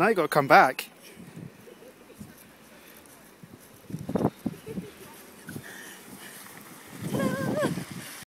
Now you've got to come back.